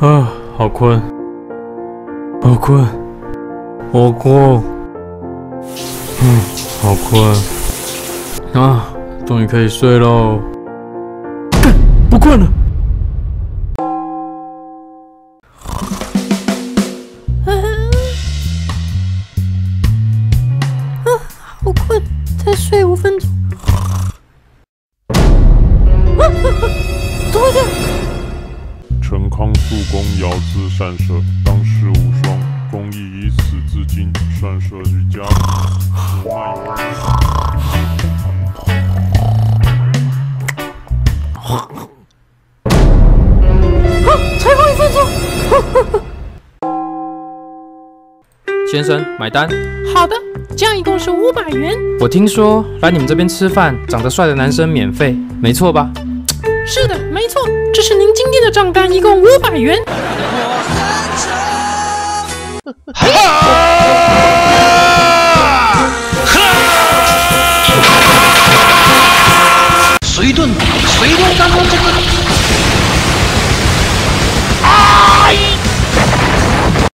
啊，好困，好困，好困，嗯，好困，啊，终于可以睡喽！不困了。啊，好困，再睡五分钟。陈康肃公遥知善射，当世无双，公亦以此至今，善射于家里，此脉有啊，才过一分钟。先生，买单。好的，这样一共是五百元。我听说来你们这边吃饭，长得帅的男生免费，没错吧？是的，没错，这是您今天账单，一共五百元。水遁，水遁当中这个